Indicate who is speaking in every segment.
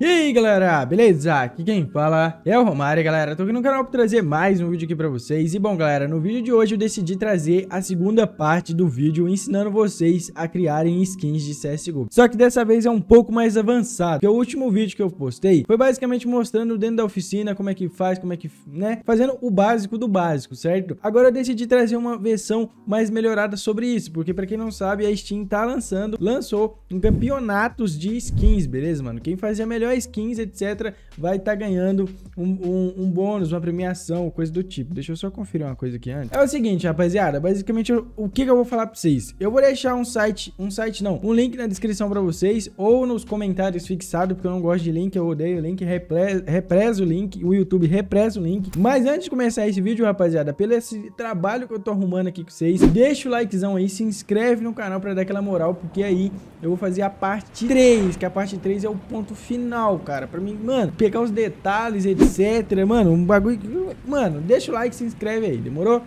Speaker 1: E aí galera, beleza? Aqui quem fala é o Romário, galera, tô aqui no canal para trazer mais um vídeo aqui pra vocês E bom galera, no vídeo de hoje eu decidi trazer a segunda parte do vídeo ensinando vocês a criarem skins de CSGO Só que dessa vez é um pouco mais avançado, porque o último vídeo que eu postei foi basicamente mostrando dentro da oficina como é que faz, como é que, né, fazendo o básico do básico, certo? Agora eu decidi trazer uma versão mais melhorada sobre isso, porque pra quem não sabe a Steam tá lançando, lançou um campeonatos de skins, beleza mano? Quem fazia melhor melhor skins, etc., vai estar tá ganhando um, um, um, bônus, uma premiação, coisa do tipo. Deixa eu só conferir uma coisa aqui antes. É o seguinte, rapaziada, basicamente o que, que eu vou falar pra vocês? Eu vou deixar um site, um site não, um link na descrição pra vocês ou nos comentários fixado, porque eu não gosto de link, eu odeio link, represo o link, o YouTube represa o link. Mas antes de começar esse vídeo, rapaziada, pelo esse trabalho que eu tô arrumando aqui com vocês, deixa o likezão aí, se inscreve no canal pra dar aquela moral, porque aí eu vou fazer a parte 3, que a parte 3 é o ponto final final, cara. Pra mim, mano, pegar os detalhes, etc. Mano, um bagulho. Mano, deixa o like, se inscreve aí, demorou?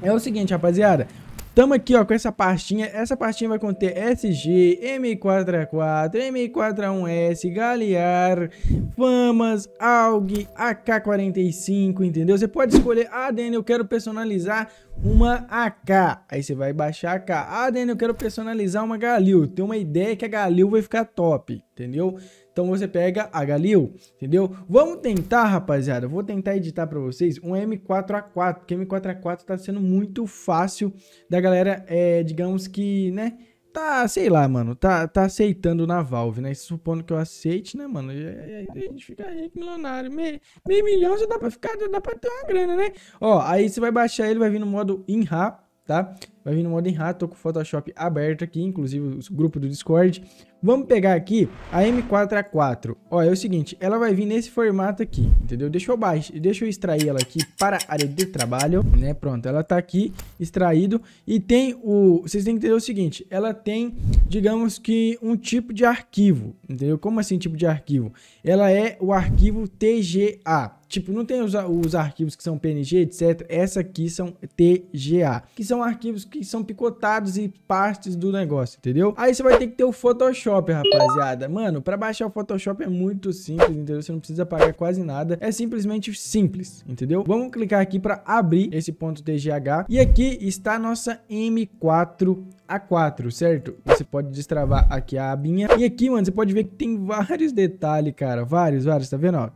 Speaker 1: É o seguinte, rapaziada. Tamo aqui, ó, com essa pastinha. Essa pastinha vai conter SG, M4A4, M4A1S, Galear, Famas, AUG, AK-45, entendeu? Você pode escolher, ah, Daniel, eu quero personalizar uma AK. Aí você vai baixar a AK. Ah, Daniel, eu quero personalizar uma Galil. Tem uma ideia que a Galil vai ficar top, entendeu? Então você pega a Galil, entendeu? Vamos tentar, rapaziada, vou tentar editar para vocês um M4A4, porque M4A4 tá sendo muito fácil da galera, é, digamos que, né, tá, sei lá, mano, tá, tá aceitando na Valve, né? Supondo que eu aceite, né, mano? A gente fica rico, milionário. Meio, meio milhão já dá pra ficar, já dá pra ter uma grana, né? Ó, aí você vai baixar ele, vai vir no modo INRA, tá? Vai vir no modo INRA, tô com o Photoshop aberto aqui, inclusive o grupo do Discord. Vamos pegar aqui a M4A4. Ó, é o seguinte, ela vai vir nesse formato aqui, entendeu? Deixa eu baixar, deixa eu extrair ela aqui para a área de trabalho, né? Pronto, ela tá aqui extraído e tem o, vocês têm que entender o seguinte, ela tem, digamos que um tipo de arquivo, entendeu? Como assim tipo de arquivo? Ela é o arquivo TGA. Tipo, não tem os, os arquivos que são PNG, etc. Essa aqui são TGA, que são arquivos que são picotados e partes do negócio, entendeu? Aí você vai ter que ter o Photoshop rapaziada. Mano, pra baixar o Photoshop é muito simples, entendeu? Você não precisa pagar quase nada. É simplesmente simples, entendeu? Vamos clicar aqui pra abrir esse ponto TGH. E aqui está a nossa M4 a4, certo? Você pode destravar aqui a abinha. E aqui, mano, você pode ver que tem vários detalhes, cara. Vários, vários, tá vendo? Ó.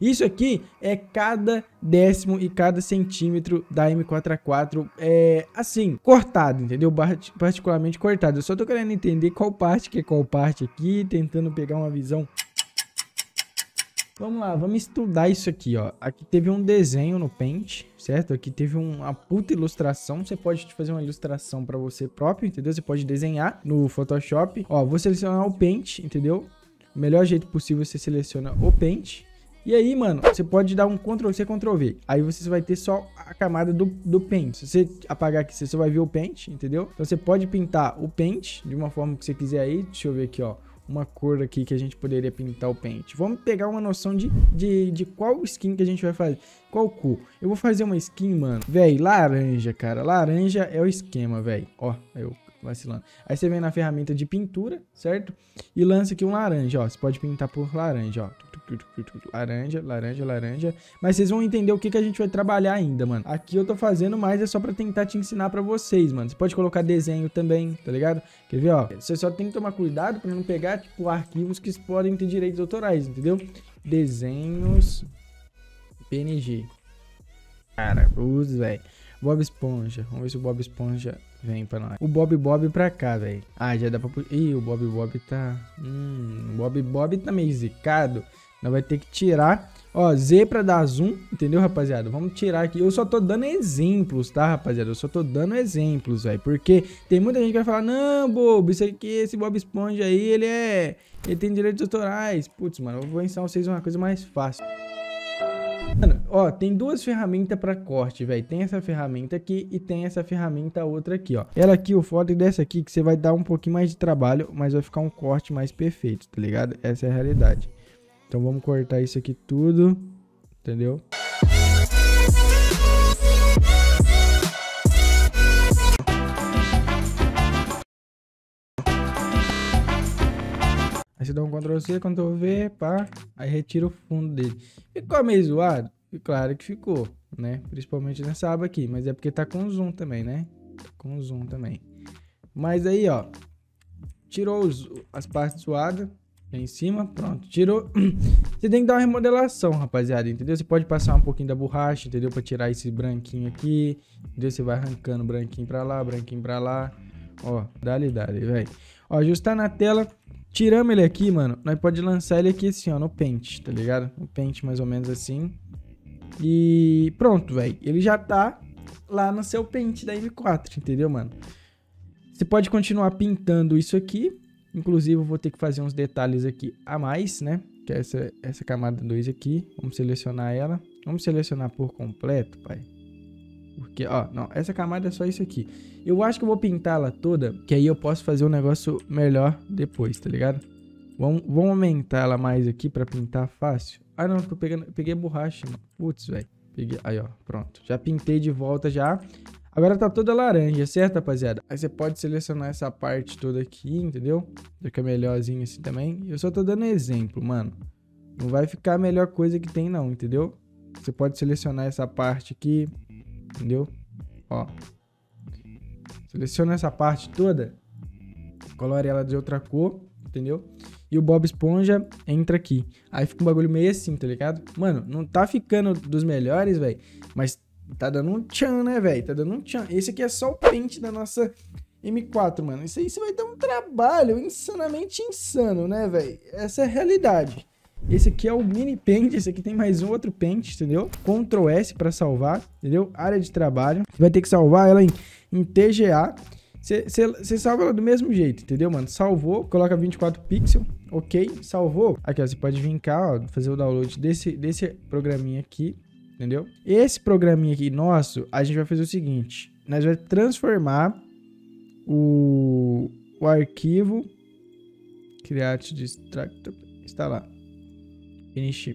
Speaker 1: Isso aqui é cada décimo e cada centímetro da M4A4, é assim, cortado, entendeu? Particularmente cortado. Eu só tô querendo entender qual parte que é qual parte aqui, tentando pegar uma visão Vamos lá, vamos estudar isso aqui, ó. Aqui teve um desenho no Paint, certo? Aqui teve uma puta ilustração. Você pode fazer uma ilustração para você próprio, entendeu? Você pode desenhar no Photoshop. Ó, vou selecionar o Paint, entendeu? O melhor jeito possível você seleciona o Paint. E aí, mano, você pode dar um Ctrl C, Ctrl V. Aí você vai ter só a camada do, do Paint. Se você apagar aqui, você só vai ver o Paint, entendeu? Então você pode pintar o Paint de uma forma que você quiser aí. Deixa eu ver aqui, ó uma cor aqui que a gente poderia pintar o pente. Vamos pegar uma noção de, de, de qual skin que a gente vai fazer. Qual cor? Eu vou fazer uma skin, mano. Véi, laranja, cara. Laranja é o esquema, véi. Ó, eu vacilando. Aí você vem na ferramenta de pintura, certo? E lança aqui um laranja, ó. Você pode pintar por laranja, ó. Laranja, laranja, laranja. Mas vocês vão entender o que, que a gente vai trabalhar ainda, mano. Aqui eu tô fazendo, mas é só pra tentar te ensinar pra vocês, mano. Você pode colocar desenho também, tá ligado? Quer ver, ó? Você só tem que tomar cuidado pra não pegar, tipo, arquivos que podem ter direitos autorais, entendeu? Desenhos PNG. Cara, os, velho. Bob Esponja. Vamos ver se o Bob Esponja vem pra nós. O Bob Bob pra cá, velho. Ah, já dá pra... Ih, o Bob Bob tá... Hum, o Bob Bob tá meio zicado. Nós vai ter que tirar, ó, Z pra dar zoom, entendeu, rapaziada? Vamos tirar aqui. Eu só tô dando exemplos, tá, rapaziada? Eu só tô dando exemplos, velho. Porque tem muita gente que vai falar, não, bobo, isso aqui, esse Bob Esponja aí, ele é... Ele tem direitos autorais. Putz, mano, eu vou ensinar vocês uma coisa mais fácil. Mano, ó, tem duas ferramentas para corte, velho. Tem essa ferramenta aqui e tem essa ferramenta outra aqui, ó. Ela aqui, o foda dessa aqui, que você vai dar um pouquinho mais de trabalho, mas vai ficar um corte mais perfeito, tá ligado? Essa é a realidade. Então vamos cortar isso aqui tudo, entendeu? você dá um Ctrl C, Ctrl V, pá, aí retira o fundo dele. Ficou meio zoado? E claro que ficou, né? Principalmente nessa aba aqui, mas é porque tá com zoom também, né? Tá com zoom também. Mas aí, ó, tirou as partes suadas, em cima, pronto, tirou. Você tem que dar uma remodelação, rapaziada, entendeu? Você pode passar um pouquinho da borracha, entendeu? Pra tirar esse branquinho aqui, entendeu? Você vai arrancando branquinho pra lá, branquinho pra lá. Ó, dá-lhe, dá-lhe, velho. Ó, ajustar na tela. Tiramos ele aqui, mano. Nós pode lançar ele aqui assim, ó, no Paint, tá ligado? No Paint mais ou menos assim. E pronto, velho. Ele já tá lá no seu Paint da M4, entendeu, mano? Você pode continuar pintando isso aqui, Inclusive, eu vou ter que fazer uns detalhes aqui a mais, né? Que é essa, essa camada 2 aqui. Vamos selecionar ela. Vamos selecionar por completo, pai. Porque, ó, não, essa camada é só isso aqui. Eu acho que eu vou pintá-la toda, que aí eu posso fazer um negócio melhor depois, tá ligado? Vamos, vamos aumentar ela mais aqui pra pintar fácil. Ah, não, tô pegando, peguei borracha, mano. Putz, velho. Peguei, aí, ó, pronto. Já pintei de volta já. Agora tá toda laranja, certo, rapaziada? Aí você pode selecionar essa parte toda aqui, entendeu? Fica melhorzinho assim também. Eu só tô dando exemplo, mano. Não vai ficar a melhor coisa que tem não, entendeu? Você pode selecionar essa parte aqui, entendeu? Ó. Seleciona essa parte toda. Colore ela de outra cor, entendeu? E o Bob Esponja entra aqui. Aí fica um bagulho meio assim, tá ligado? Mano, não tá ficando dos melhores, velho. Mas Tá dando um tchan, né, velho? Tá dando um tchan. Esse aqui é só o pente da nossa M4, mano. Isso aí você vai dar um trabalho insanamente insano, né, velho? Essa é a realidade. Esse aqui é o mini pente, esse aqui tem mais um outro pente, entendeu? Ctrl S para salvar, entendeu? Área de trabalho. Você vai ter que salvar ela em, em TGA. Você salva ela do mesmo jeito, entendeu, mano? Salvou, coloca 24 pixels, ok? Salvou. Aqui, ó, você pode vir cá, ó, fazer o download desse, desse programinha aqui, entendeu? Esse programinha aqui nosso, a gente vai fazer o seguinte, nós vamos transformar o, o arquivo create distractor, lá, finish.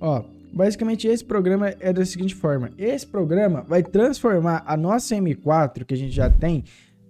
Speaker 1: Ó, basicamente esse programa é da seguinte forma, esse programa vai transformar a nossa M4 que a gente já tem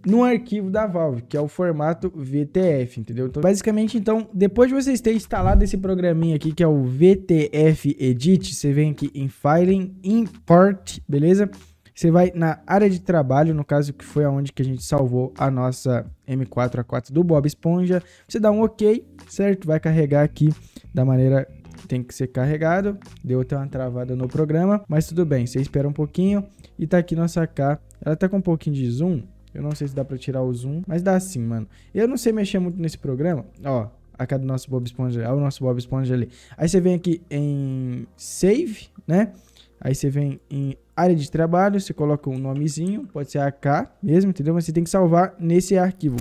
Speaker 1: no arquivo da Valve, que é o formato VTF, entendeu? Então, basicamente, então, depois de vocês terem instalado esse programinha aqui, que é o VTF Edit, você vem aqui em Filing, Import, beleza? Você vai na área de trabalho, no caso que foi aonde que a gente salvou a nossa M4A4 do Bob Esponja. Você dá um OK, certo? Vai carregar aqui da maneira que tem que ser carregado. Deu até uma travada no programa, mas tudo bem. Você espera um pouquinho e tá aqui nossa K. Ela tá com um pouquinho de zoom, eu não sei se dá pra tirar o zoom, mas dá sim, mano. Eu não sei mexer muito nesse programa. Ó, a cara do nosso Bob Esponja, o nosso Bob Esponja ali. Aí você vem aqui em Save, né? Aí você vem em área de trabalho, você coloca um nomezinho, pode ser AK mesmo, entendeu? Mas você tem que salvar nesse arquivo,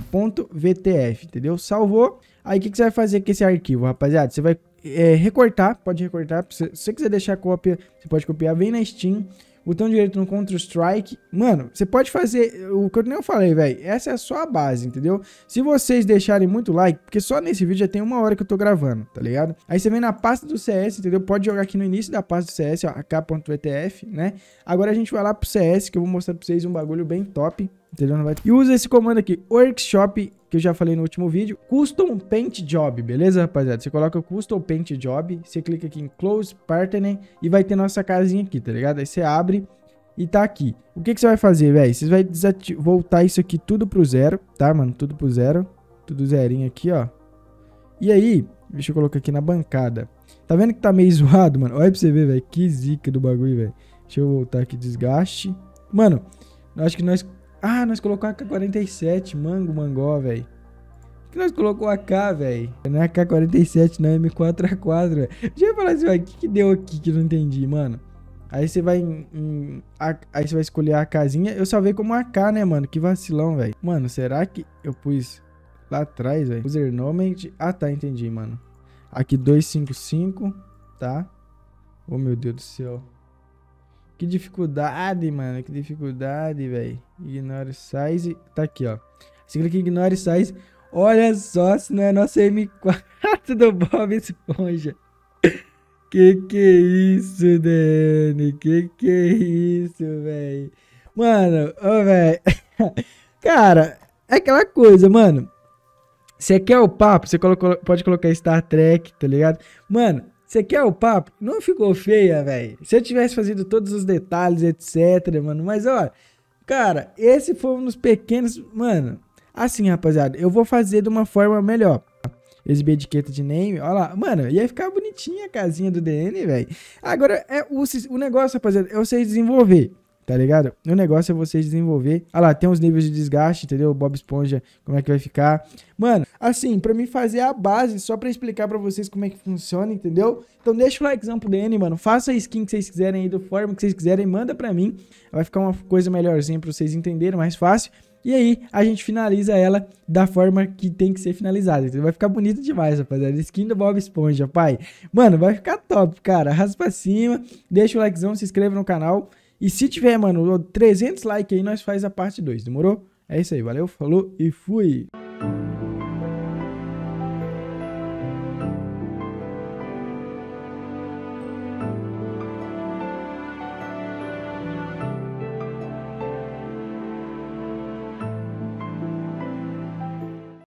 Speaker 1: .vtf, entendeu? Salvou. Aí o que, que, você vai fazer com esse arquivo, rapaziada? Você vai é, recortar, pode recortar. Se você quiser deixar cópia, você pode copiar, vem na Steam botão direito no Counter Strike. Mano, você pode fazer o que eu nem falei, velho. Essa é só a base, entendeu? Se vocês deixarem muito like, porque só nesse vídeo já tem uma hora que eu tô gravando, tá ligado? Aí você vem na pasta do CS, entendeu? Pode jogar aqui no início da pasta do CS, ó, ak.etf, né? Agora a gente vai lá pro CS, que eu vou mostrar pra vocês um bagulho bem top, entendeu? E usa esse comando aqui, workshop que eu já falei no último vídeo, Custom Paint Job, beleza, rapaziada? Você coloca Custom Paint Job, você clica aqui em Close Partner e vai ter nossa casinha aqui, tá ligado? Aí você abre e tá aqui. O que, que você vai fazer, velho? Você vai voltar isso aqui tudo pro zero, tá, mano? Tudo pro zero. Tudo zerinho aqui, ó. E aí, deixa eu colocar aqui na bancada. Tá vendo que tá meio zoado, mano? Olha pra você ver, velho. Que zica do bagulho, velho. Deixa eu voltar aqui, desgaste. Mano, acho que nós ah, nós colocamos AK-47, mango, mangó, velho. que nós colocou AK, velho? Não é AK-47, não, é M4A4, velho. Deixa eu falar assim, o que que deu aqui que eu não entendi, mano? Aí você vai em, em, aí você vai escolher a casinha. Eu salvei como AK, né, mano? Que vacilão, velho. Mano, será que eu pus lá atrás, velho? User nome. Ah, tá, entendi, mano. Aqui 255, tá? Oh, meu Deus do céu. Que dificuldade, mano. Que dificuldade, velho. Ignore size. Tá aqui, ó. Clica em ignore size. Olha só se não é nossa M4 do Bob Esponja. Que que é isso, Dani? Que que é isso, velho? Mano, ô, velho. Cara, é aquela coisa, mano. você quer o papo? Você pode colocar Star Trek, tá ligado? Mano, você quer o papo? Não ficou feia, velho. Se eu tivesse fazido todos os detalhes, etc, mano. Mas, ó, cara, esse foi um dos pequenos... Mano, assim, rapaziada, eu vou fazer de uma forma melhor. Exibir etiqueta de name, olha lá. Mano, ia ficar bonitinha a casinha do DN, velho. Agora, é o, o negócio, rapaziada, é você desenvolver tá ligado? O negócio é vocês desenvolver. Ah lá, tem os níveis de desgaste, entendeu? Bob Esponja, como é que vai ficar. Mano, assim, pra mim fazer a base, só pra explicar pra vocês como é que funciona, entendeu? Então deixa o likezão pro DN, mano. Faça a skin que vocês quiserem aí, do forma que vocês quiserem, manda pra mim. Vai ficar uma coisa melhorzinha pra vocês entenderem, mais fácil. E aí, a gente finaliza ela da forma que tem que ser finalizada. Então vai ficar bonito demais, rapaziada. Skin do Bob Esponja, pai. Mano, vai ficar top, cara. Arrasta pra cima, deixa o likezão, se inscreva no canal. E se tiver, mano, 300 likes aí, nós faz a parte 2, demorou? É isso aí, valeu, falou e fui!